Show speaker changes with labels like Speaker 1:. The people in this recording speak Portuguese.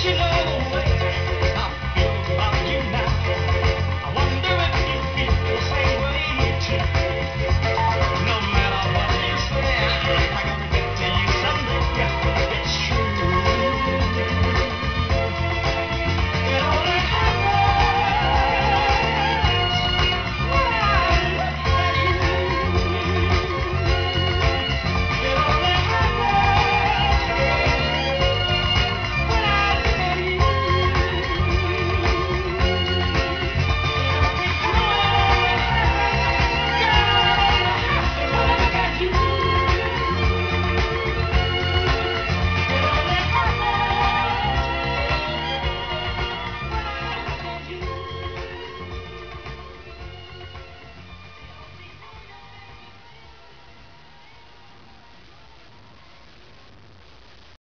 Speaker 1: She knows.